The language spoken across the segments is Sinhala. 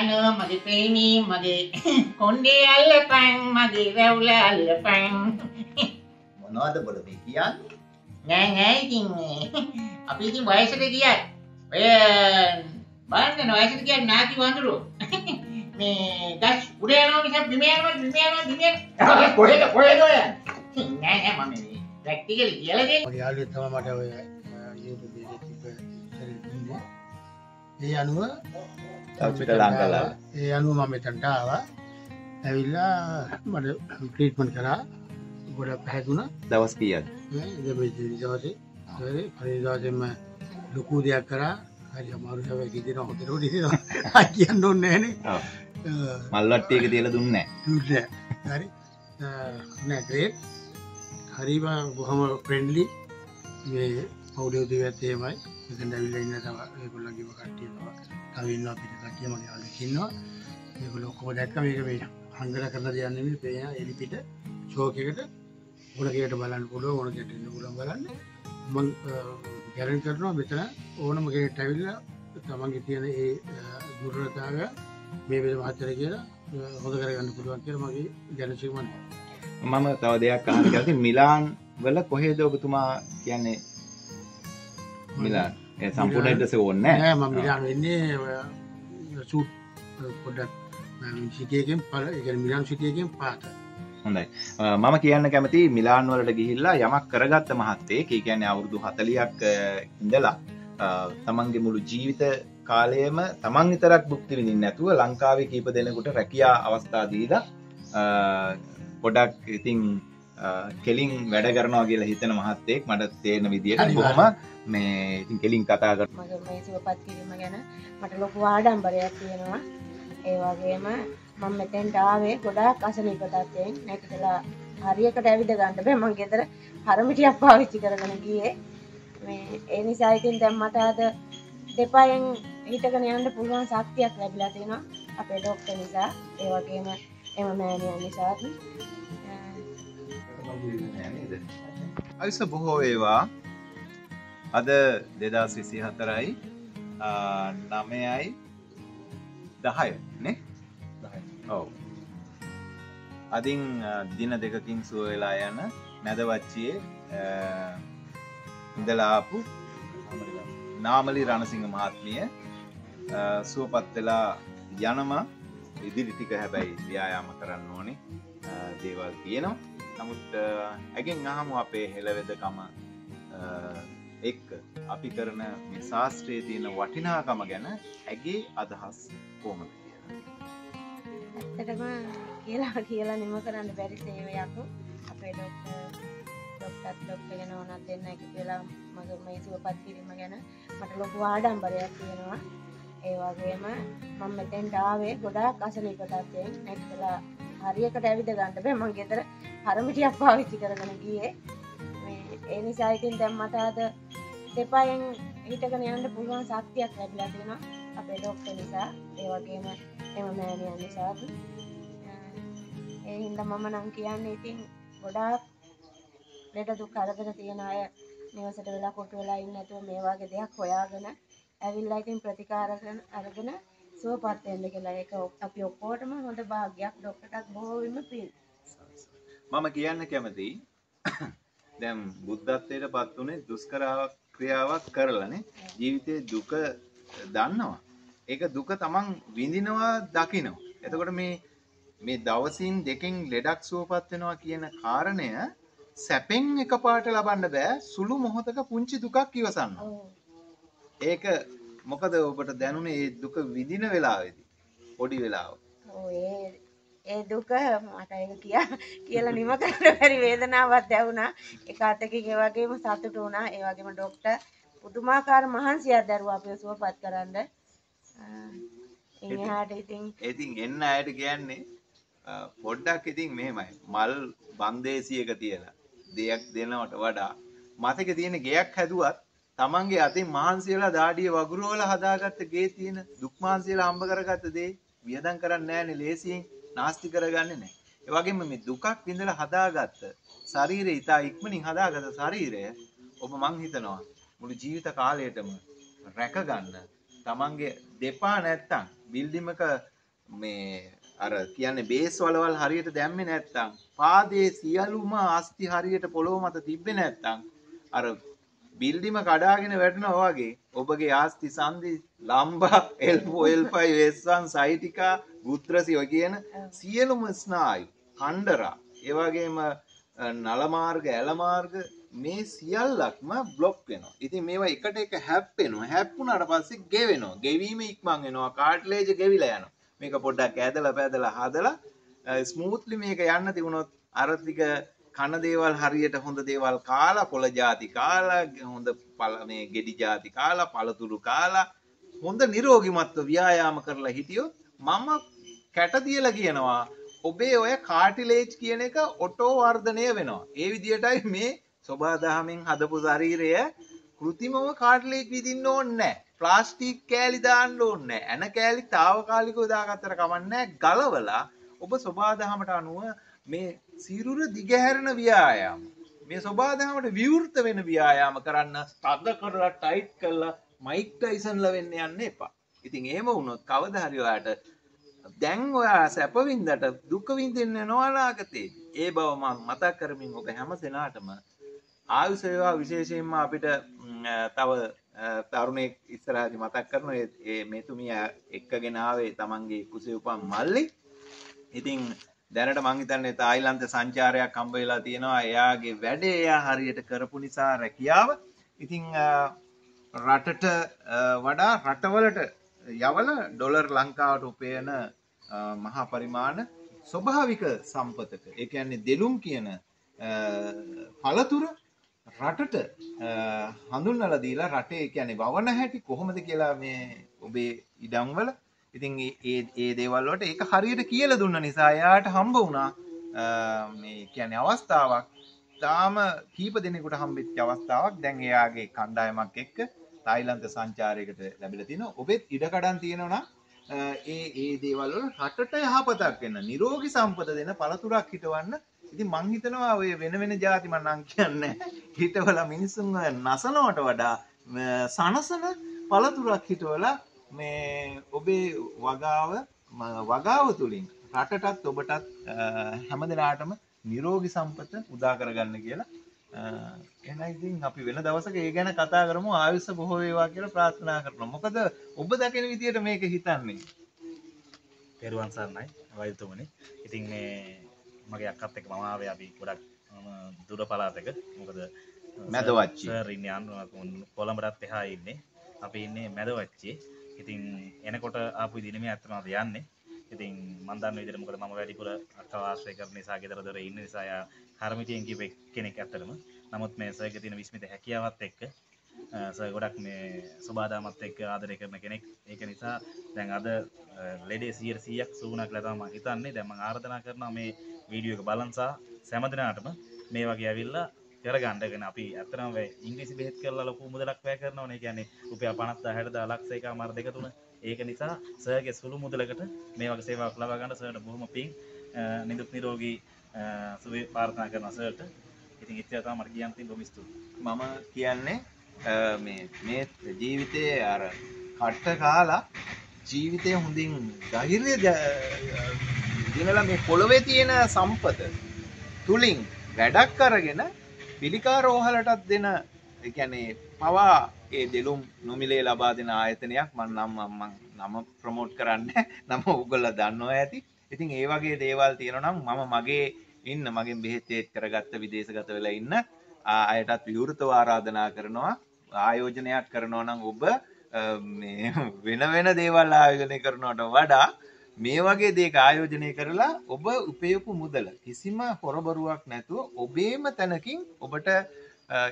අනෝ මගේ ප්‍රේමී මගේ කොන්්ඩේ අල්ලපන් මගේ රැවුල අල්ලපන්. මොනවද බොඩ මේ කියන්නේ? නෑ නෑ ඉතින් අපි ඉතින් වයසට ගියත් ඔය බලන්න වයසට ගියත් නාති වඳුරු. මේ ගස් උඩ යනවා මිසක් බිම යනවා බිම යනවා බිම යනවා කොහෙද කොහෙද ඔය? නෑ නෑ මම මේ ප්‍රැක්ටිකලි කියලා දෙන්න. මගේ යාළුවෙක් තමයි මට ඔය YouTube එකේ තිබ්බ. ඒ අනුව අපිට ලං කළා ඒ අනුව මම මෙතනට ආවා. ඇවිල්ලා මට ට්‍රීට්මන්ට් කරා. ගොඩක් පැහැදුනා. දවස් දෙපෙච්ච දවසේ දවසේම ලොකු දෙයක් කරා. හරි අමාරු තමයි කිදිනවා හොඳට දිනවා. කියන්න නැහනේ. ඔව්. මල්වට්ටියක තියලා දුන්නේ. හරි. නෑ. හරිම බොහොම ෆ්‍රෙන්ඩලි. මේ පෞඩිය දෙවියත් එහෙමයි. මෙතන ඇවිල්ලා ඉන්න තව ඒගොල්ලන්ගේම කට්ටිය තව තව ඉන්නවා පිට කට්ටිය මගේ යාළුවෙක් ඉන්නවා. ඒගොල්ලෝ ඔක්කොම දැක්ක මේක මේ හංගල කරන දෙයක් නෙමෙයි පේන එලි පිට ෂෝක් එකට ඕන කෙනෙක්ට බලන්න පුළුවන් ඕන කෙනෙක්ට ඉන්න පුළුවන් බලන්න. මම ගැරන්ටි කරනවා මෙතන ඕනම කෙනෙක්ට ඇවිල්ලා තමන්ගේ තියෙන ඒ දුර්වලතාවය මේ වෙලේ මහත්තයා කියලා හොද කරගන්න පුළුවන් කියලා මගේ දැනසීම මම තව දෙයක් අහන්න කැමති මිලාන් වල කොහෙද ඔබතුමා කියන්නේ මිලාන්. ඒ සම්පූර්ණ ඇඩ්‍රස් එක ඕනේ නෑ නැහැ මම මිලාන් වෙන්නේ සූට් පොඩ්ඩක් සිටියකින් පල එක මිලාන් සිටියකින් පාත. හොඳයි. මම කියන්න කැමති මිලාන් වලට ගිහිල්ලා යමක් කරගත්ත මහත්තේ ඒ කියන්නේ අවුරුදු 40ක් ඉඳලා තමන්ගේ මුළු ජීවිත කාලයම තමන් විතරක් භුක්ති විඳින්න නැතුව ලංකාවේ කීප දෙනෙකුට රැකියා අවස්ථා දීලා අ, පොඩක් ඉතින් කෙලින් වැඩ කරනවා කියලා හිතන මහත්තයෙක් මට විදිහට අනිවාර්යෙන්. බොහොම මේ ඉතින් කෙලින් කතා කර සුවපත් කිරීම ගැන මට ලොකු ආඩම්බරයක් තියෙනවා. ඒ වගේම මම මෙතෙන්ට ආවේ ගොඩාක් අසනීප තත්ත්වයෙන්. නැගිටලා හරියකට ඇවිද ගන්න බෑ. මං ගෙදර හරමිටියක් පාවිච්චි කරගෙන ගියේ. මේ ඒ නිසා ඉතින් දැන් මට අද දෙපායෙන් හිටගෙන යන්න පුළුවන් ශක්තියක් ලැබිලා තියෙනවා. අපේ ડોක්ටර් නිසා. ඒ වගේම එම මෑණියන් නිසා අවිස බොහෝ වේවා. අද දෙදස් විසි හතරයි නමයයි දහය නේ? ඔව්. අදින් දින දෙකකින් සුව වෙලා යන මැදවච්චියේ ඉඳලාපු නාමලි රණසිංහ මහත්මිය අ, සුවපත් වෙලා යනම ඉදිරි ටික හැබැයි ව්‍යායාම කරන්න ඕනේ. දේවල් තියෙනවා නමුත් අ, ඇගෙන් අහමු අපේ හෙළවෙදකම අ, එක්ක අපි කරන මේ ශාස්ත්‍රයේ තියෙන වටිනාකම ගැන ඇගේ අදහස් කොහොමද කියලා. ඇත්තටම කියලා කියලා නිම කරන්න බැරි සේවයක්. අපේ ඩොක්ටර් ඩොක්ටර් ඩොක්ටර් ගැන ඕනත් දෙන්න එක කියලා මගේ මේ සුවපත් කිරීම ගැන මට ලොකු ආඩම්බරයක් තියෙනවා. ඒ වගේම මම මෙතෙන්ට ආවේ ගොඩාක් අසනීප තත්ත්වයෙන්. නැගිටලා හරියකට ඇවිද ගන්න බෑ. මං ගෙදර හරමිටියක් පාවිච්චි කරගෙන ගියේ. මේ ඒ නිසා ඉතින් දැන් මට අද දෙපායෙන් හිටගෙන යන්න පුළුවන් ශක්තියක් ලැබිලා තියෙනවා අපේ ඩොක්ටර් නිසා. ඒ වගේම එම මෑණියන් නිසා. ඒ හින්දා මම නම් කියන්නේ ඉතින් ගොඩාක් ලෙඩ දුක් කරදර තියෙන අය නිවසට වෙලා කොටු වෙලා ඉන්නේ නැතුව මේ වගේ දෙයක් හොයාගෙන ඇවිල්ලා ඉතින් ප්‍රතිකාර කරන අරගෙන සුවපත් වෙන්න කියලා ඒක අපි ඔක්කොටම හොඳ භාග්යක් ડોක්ටර්ටත් බොහෝ වෙන්න පින්. මම කියන්න කැමති දැම් බුද්ධත්වයට පත් වනේ දුස්කරාවක් ක්‍රියාවක් කරලනේ. ජීවිතය දුක දන්නවා. ඒක දුක තමන් විඳිනවා දකිනවා. එතකොට මේ මේ දවසින් දෙකින් ලෙඩක් සුවපත් වෙනවා කියන කාරණය සැපෙන් එක පාට ලබන්න බෑ. සුළු මොහොතක පුංචි දුකක් ඉවසන්න. ඒක මොකද ඔබට දැනුනේ ඒ දුක විදින වෙලාවෙදි පොඩි වෙලාව ඒ දුක මට ඒක කියා කියලා නිම කරන්න බැරි වේදනාවක් දැවුණා. ඒක අතකින් ඒ වගේම සතුටු වුණා. ඒ වගේම ડોක්ටර් පුදුමාකාර මහන්සියක් දරුවා අපිව සුවපත් කරන්න. එහාට ඉතින් ඉතින් එන්න අයට කියන්නේ පොඩ්ඩක් ඉතින් මෙහෙමයි මල් බන්දේසියක තියලා දෙයක් දෙනවට වඩා මතක තියෙන ගෙයක් හැදුවත් තමන්ගේ අතින් මහන්සියලා දාඩිය වගුරුවල හදාගත්ත ගේ තියෙන දුක් මහන්සියලා හම්බ කරගත්ත දේ වියදම් කරන්නේ නැහැනේ ලේසියෙන් නාස්ති කරගන්නේ නැහැ. ඒ වගේම මේ දුකක් විඳලා හදාගත්ත ශරීරය ඉතා ඉක්මනින් හදාගත්ත ශරීරය ඔබ මං හිතනවා මුළු ජීවිත කාලයටම රැකගන්න තමන්ගේ දෙපා නැත්තං බිල්ඩිමක මේ අර කියන්නේ බේස් වලවල් හරියට දැම්මේ නැත්තං පාදයේ සියලුම අස්ති හරියට පොළොව මත තිබ්බේ නැත්තං අර බිල්ඩිම කඩාගෙන වැටෙනවා වගේ ඔබගේ ආස්ති සන්ධි ලම්බා එල්පෝ එල්පයි වෙස්සන් සයිටිකා ගුත්‍රසි ඔය කියන සියලුම ස්නායු කණ්ඩරා ඒවගේම නලමාර්ග ඇලමාර්ග මේ සියල්ලක්ම බ්ලොක් වෙනවා. ඉතින් මේවා එකට එක හැප්පෙනවා. හැප්පුුණට පස්සේ ගෙවෙනවා. ගෙවීම ඉක්මං වෙනවා. කාට්ලේජ ගෙවිල යන මේක පොඩ්ඩක් ඇදල පැදල හදලා ස්මූත්ලි මේක යන්න තිබුණොත් අරතික කන දේවල් හරියට හොඳ දේවල් කාලා කොළ ජාති කාලා හොඳ පල මේ ගෙඩි ජාති කාලා පළතුරු කාලා හොඳ නිරෝගිමත්ව ව්‍යායාම කරලා හිටියෝ මම කැටතියල කියනවා ඔබේ ඔය කාටිලේජ් කියන එක ඔටෝ වර්ධනය වෙනවා. ඒ විදිහටයි මේ ස්වබාදහමින් හදපු ශරීරය කෘතිමම කාටලේජ් විදින්න ඕන්නෑ ප්ලාස්ටික් කෑලි දාන්න ඕන්න ඇන කෑලි තාවකාලිකෝ දාගත්තර කමන්නෑ ගලවලා ඔබ ස්වබාදහමට අනුව මේ සිරුර දිගහැරණ ව්‍යායාම. මේ ස්වබාදහමට විවෘත වෙන ව්‍යායාම කරන්න ස්තද කරලා ටයිට් කරලා මයික් ටයිසන්ල වෙන්න යන්න එපා. ඉතින් ඒම වුණොත් කවදහරිවාට දැන් ඔයා සැපවින්දට දුකවින්දන්න නොවනාගතේ ඒ බවමං මතක් කරමින් ඔබ හැම දෙනාටම ආයුසේවා විශේෂයෙන්ම අපිට තව තරුණෙක් ඉස්සරහදි මතක් කරන ඒ මෙතුමිය එක්ක ගෙනාවේ තමන්ගේ කුසේ උපන් මල්ලි. ඉතිං දැනට මංහිතන්නේ තායිලන්ත සංචාරයක් කම්බවෙලා තියෙනවා. එයාගේ වැඩේ එයා හරියට කරපු නිසා රැකියාව. ඉතිං රටට වඩා රටවලට යවල ඩොලර් ලංකාවට උපයන මහා පරිමාණ ස්වභාවික සම්පතක. එකන්නේ දෙලුම් කියන පලතුර රටට හඳුන්නල දීලා රටේ කියන්නේ වවන හැටි කොහොමද කියලා මේ ඔබේ ඉඩම්වල ඉතින් ඒ ඒ දේවල්ලට ඒක හරියට කියල දුන්න නිසා යාට හම්බ වුණා. මේ කියන්නේ අවස්ථාවක්. තාම කීප දෙනෙකුට හම්බිච්ච අවස්ථාවක්. දැන් එයාගේ කණ්ඩායමක් එක්ක තායිලන්ත සංචාරයකට ලැබිල තින ඔබෙත් ඉඩකඩන් තියෙනවා ඒ ඒ දේවල් රටට යහපතක් වෙන්න නිරෝගි සම්පත දෙන පළතුරක් හිටවන්න. ඉතින් මං හිතනවා ඔය වෙන වෙන ಜಾති මම නම් කියන්නේ හිටවල මිනිසුන් නසනවට වඩා සනසන පළතුරක් හිටවලා මේ ඔබේ වගාව වගාව තුලින් රටටත් ඔබටත් හැම දෙනාටම නිරෝගි සම්පත උදා කරගන්න කියලා එහෙනම් ඉතින් අපි වෙන දවසක ඒ ගැන කතා කරමු. ආයුෂ බොහෝ වේවා කියලා ප්‍රාර්ථනා කරනවා. මොකද ඔබ දකින විදියට මේක හිතන්නේ. පෙරුවන් සරණයි. වෛද්‍යතුමනි. ඉතින් මේ මගේ අක්කත් එක මමාව අපි ගොඩක් දුර පලාතක මොකද මැදවච්චි. අන්න කොළඹටත් එහා ඉන්නේ. අපි ඉන්නේ මැදවච්චේ ඉතින් එනකොට ආපු දිනම ඇත්තනවාද යන්නේ. ඉතින් මන්දන්න විදිර මොකද ම වැඩිපුර අත්වාශ්‍රය කරන නිසා ගෙදර දොර ඉන්න නිසාය හරමිටියෙන් කිව කෙනෙක් ඇත්තරම නමුත් මේ සයක තින විස්මිත හැකියාවත් එක්ක ගොඩක් මේ සුබාදාමත් එක්ක ආදරය කරන කෙනෙක්. ඒක නිසා දැන් අද ලෙඩේ සියර සියක් සූනක් ලතම හිතන්නේ. දැම ආර්ධනා කරන මේ වීඩියෝ එක බලන්සා සැමදිනාටම මේ වගේ ඇවිල්ලා කරගණ්ඩගෙන අපි ඇතරම ඉංග්‍රිසි බෙත් කරලා ලොකු මුදලක් වැය කරනවන. කියන්නේ රුපියල් පනත්තා හැටද ලක්ෂයක මර දෙක තුන. ඒක නිසා සයගේ සුළු මුදලකට මේ වගේ සේවාක් ලබා ගන්න සයට බොහොම පින් නිදුක් නිරෝගී සුවේ පාර්ථනා කරන සයට ඉතින් ඉත්‍යතා මට කියන්ති බොමිස්තු මම කියන්නේ මේ මේ ජීවිතයේ අර කට්ට කාලා ජීවිතය හොඳින් දහිරය දිනල මේ පොළොවේ තියෙන සම්පත තුළින් වැඩක් කරගෙන පිළිකා රෝහලටත් දෙන එකැනේ පවා ඒ දෙලුම් නොමිලේ ලබා දෙන ආයතනයක් මන් නම් අම්මන් නම ප්‍රමෝට් කරන්න නම උගල්ල දන්නවා ඇති. ඉතින් ඒ වගේ දේවල් තියෙනනම් මම මගේ ඉන්න මගින් බෙහෙත්තේත් කරගත්ත විදේශගත වෙලා ඉන්න අයටත් විවෘතව ආරාධනා කරනවා ආයෝජනයක් කරනවා නම් ඔබ වෙන වෙන දේවල් ආයෝජනය කරනවට වඩා මේ වගේ දේක ආයෝජනය කරලා ඔබ උපයපු මුදල කිසිම හොරබරුවක් නැතුව ඔබේම තැනකින් ඔබට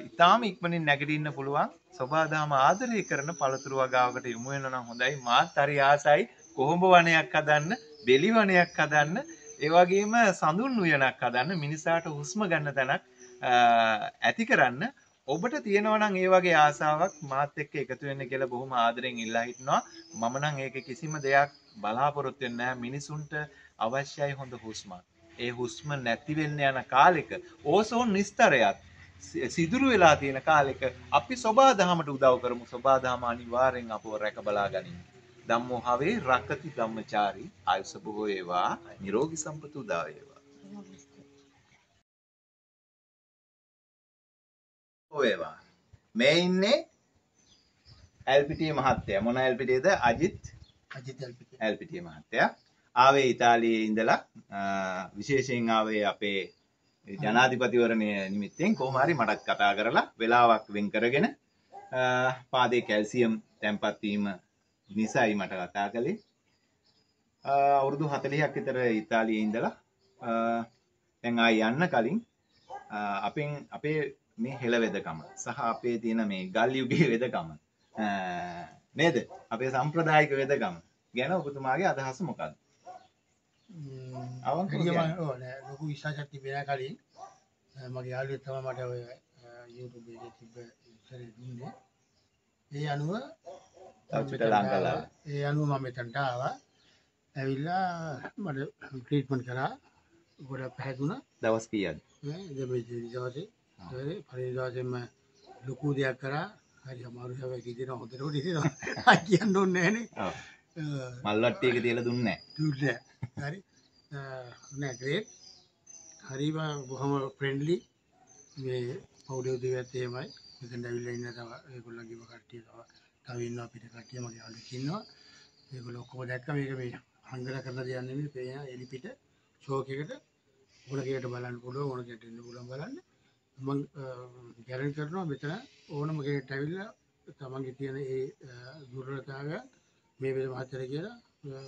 ඉතාම ඉක්මනින් නැගටින්න පුළුවන් ස්වබාදාම ආදරය කරන පළතුරු වගාවකට යොමුුවෙන නම් හොඳයි. මාත් හරි ආසයි. කොහොඹ වනයක් හදන්න බෙලි වනයක් හදන්න ඒවගේම සඳුන් උයනක් හදන්න මිනිසාට හුස්ම ගන්න තැනක් ඇති කරන්න ඔබට තියෙනවනම් ඒ වගේ ආසාාවක් මාත් එක්ක එකතු වෙන්න කියලා බොහොම ආදරෙන් ඉල්ලා හිටනවා. මමනං ඒක කිසිම දෙයක් බලාපොරොත්තුවෙන්න මිනිසුන්ට අවශ්‍යයි හොඳ හුස්මක් ඒ හුස්ම නැතිවෙන්න යන කාලෙක ඕසෝන් නිස්තරයත් සි- සිදුරු වෙලා තියෙන කාලෙක අපි සොබා දහමට උදව් කරමු සොබා දහම අනිවාර්යෙන් අපව රැක බලා ගනිමු. ධම්මෝ හවේ රකති ධම්මචාරී ආයුෂ බොහෝ වේවා නිරෝගී සම්පත උදා වේවා. බොහෝ වේවා. මේ ඉන්නේ ඇල්පිටිය මහත්තයා. මොන ඇල්පිටියද? අජිත් අජිත් ඇල්පිට ඇල්පිටිය මහත්තයා. ආවේ ඉතාලියේ ඉඳලා අ, විශේෂයෙන් ආවේ අපේ ජනාධිපතිවරණය නිමිත්තෙන් කොහොම හරි මටත් කතා කරලා වෙලාවක් වෙන් කරගෙන අ, පාදේ කැල්සියම් තැන්පත් වීම නිසායි මට කතා කළේ. අ, අවුරුදු 40ක් විතර ඉතාලියේ ඉඳලා අ, දැන් ආයි යන්න කලින් අ, අපෙන් අපේ මේ හෙළ වෙදකම සහ අපේ තියෙන මේ ගල් යුගයේ වෙදකම අ, නේද? අපේ සම්ප්‍රදායික වෙදකම ගැන ඔබතුමාගේ අදහස මොකක්ද? අවංකව. ලොකු විශ්වාසයක් තිබෙන කලින් මගේ යාළුවෙක් තමයි මට ඔය YouTube එකේ තිබ්බ ඉස්සරේ දුන්නේ. ඒ අනුව මම තවචිට මෙතනට ලං කළා. ආවා. ඒ අනුව මම මෙතනට ආවා. ඇවිල්ලා මට ට්‍රීට්මන්ට් කරා. ගොඩක් පැහැදුනා. දවස් කීයද? දෙමෙදි දවසේ ඒ පළවෙනි දවසේම ලොකු දෙයක් කරා. හරි අමාරු හැබැයි කිදිනවා හොඳට හිතෙනවා. කියන්න ඕනේ නැහනේ. ඔව්. අ, මල් වට්ටියක තියලා දුන්නේ දුන්න හරි. නෑ ග්‍රේට් හරිම බොහොම ෆ්‍රෙන්ඩලි මේ පවුඩ උදවියත් එහෙමයි. මෙතන ඇවිල්ලා ඉන්න තව ඒගොල්ලන්ගේම කට්ටිය තව. තව ඉන්නවා අපිට කට්ටිය මගේ යාළුවෙක් ඉන්නවා. ඒගොල්ලෝ ඔක්කොම දැක්ක. මේක මේ හංගලා කරලා දෙයක් නෙමෙයි. පේන එලි පිට ෂෝක් එකට. ඕන කෙනෙක්ට බලන්න පුළුවන් ඕන කෙනෙක්ට ඉන්න පුළුවන් බලන්න මම ගැරන්ටි කරනවා මෙතන. ඕනම කෙනෙක්ට ඇවිල්ලා තමන්ගේ තියෙන ඒ දුර්වලතාවය මේ වෙල මහත්තර කියලා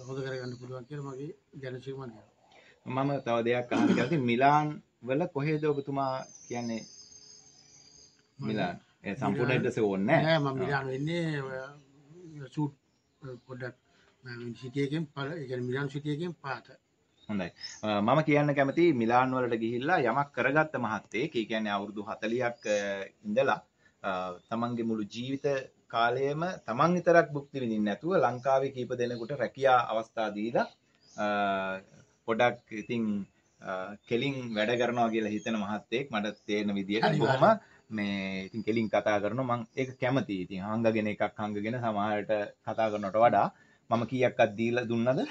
හොඳ කරගන්න පුළුවන් කියලා මගේ දැනසීම මම තව දෙයක් අහන්න කැමතියි. මිලාන් වල කොහෙද ඔබතුමා කියන්නේ? මිලාන්. ඒ සම්පූර්ණ ඇඩ්‍රස් එක ඕනේ නෑ. මම මිලාන් වෙන්නේ සූට් පොඩ්ඩක් මම සිටි එකෙන් පළ ඒ කියන්නේ මිලාන් සිටි එකෙන් පාත හොඳයි. මම කියන්න කැමති මිලාන් වලට ගිහිල්ලා යමක් කරගත්ත මහත්තයෙක්. ඒ කියන්නේ අවුරුදු 40ක් ඉඳලා තමන්ගේ මුළු ජීවිත කාලයම තමන් විතරක් භුක්ති විඳින්න නැතුව ලංකාවේ කීප දෙනෙකුට රැකියා අවස්ථා දීලා පොඩක් ඉතින් කෙලින් වැඩ කරනවා කියලා හිතන මහත්තයෙක් මට තේරෙන විදිහට. බොහොම මේ ඉතින් කෙලින් කතා කරනවා මම ඒක කැමතියි. ඉතින් හංගගෙන එකක් හංගගෙන සමහරට කතා කරනවට වඩා මම කීයක්වත් දීලා දුන්නද?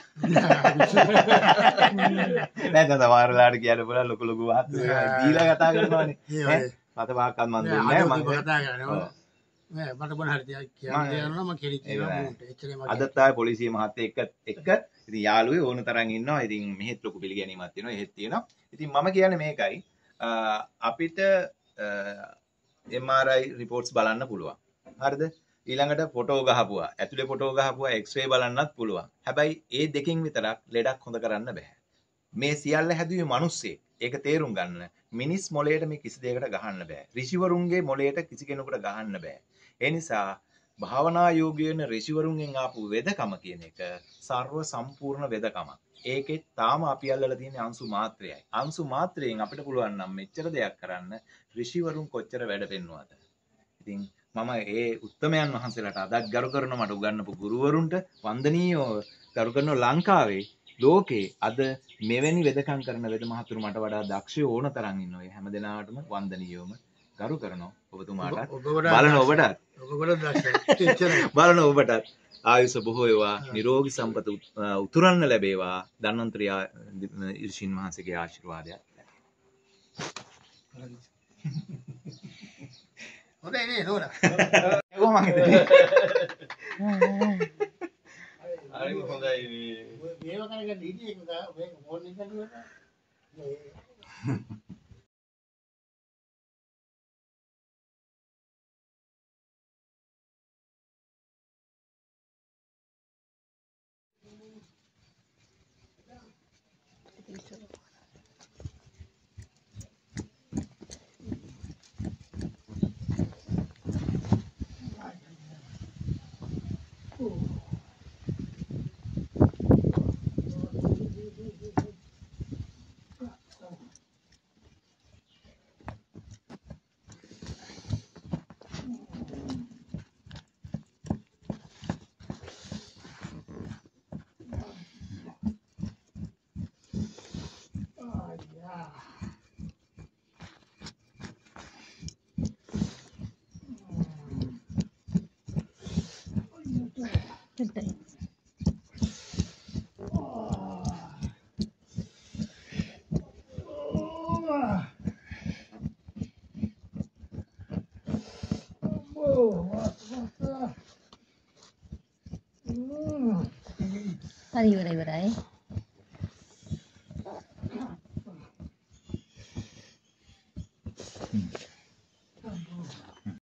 නැත්නම් සමහරලාට කියන්න පුළුවන් ලොකු ලොකු වාත් දීලා කතා කරනවානේ. ඒ ඈ? වගේ පතපාක්වත් මම නෑ, දුන්නේ අද නැහැ ඔබ මම. කතා කරනවා ඔව්. නෑ මට මොන හරි දෙයක් කියන්න මම- දෙනවා මම කෙනෙක් ඒක නෑ. කියනවා මට එච්චරයි මගේ අදත් ආයේ පොලිසිය මහත්තයෙක් එක්ක එක්ක යාළුවෝ ඕන තරම් ඉන්නවා. ඉතින් මෙහෙත් ලොකු. එහෙත් තියෙනවා. ඉතින් මම කියන්නේ මේකයි. අපිට MRI රිපෝට්ස් බලන්න පුළුවන්. හරිද? ඊළඟට ෆොටෝ ගහපුවා. ඇතුලේ ෆොටෝ ගහපුවා එක්ස්රේ බලන්නත් පුළුවන්. හැබැයි ඒ දෙකෙන් විතරක් ලෙඩක් හොඳ කරන්න බෑ. මේ සියල්ල හැදුවේ මිනිස්සෙක්. ඒක තේරුම් ගන්න. මිනිස් මොලේට මේ කිසි දෙයකට ගහන්න බෑ. ඍෂිවරුන්ගේ මොලේට කිසි කෙනෙකුට ගහන්න බෑ. ඒ නිසා භාවනා යෝගයෙන් ඍෂිවරුන්ගෙන් ආපු වෙදකම කියන එක සර්ව සම්පූර්ණ වෙදකමක්. ඒකෙත් තාම අපි අල්ලලා තියෙන අංශු මාත්‍රයයි. අංශු මාත්‍රයෙන් අපිට පුළුවන් නම් මෙච්චර දෙයක් කරන්න ඍෂිවරුන් කොච්චර වැඩ පෙන්වුවද. ඉතින් මම ඒ උත්තමයන් වහන්සේලාට අදත් ගරු කරන මට උගන්වපු ගුරුවරුන්ට වන්දනීයව ගරු කරන ලංකාවේ ලෝකේ අද මෙවැනි වෙදකම් කරන වෙද මහතුරු මට වඩා දක්ෂ ඕන තරම් ඉන්නවා. ඒ හැම දෙනාටම වන්දනීයවම ගරු කරනවා ඔබතුමාට. බලන ඔබටත් දක්ෂයි බලන ඔබටත් ආයුෂ බොහෝ වේවා නිරෝගී සම්පත උතුරන්න ලැබේවා ධන්වන්තරි ආ- ඉර්ෂින් වහන්සේගේ ආශිර්වාදයක් හොඳයි නේ නෝනා ඒක මං. හිතන්නේ. හරිම හොඳයි මේව කරගෙන ඉන්නේ ඒක Papo. මේක ෆෝන් එකක් කරලා හිතයි. හරි ඉවරයි ඉවරයි.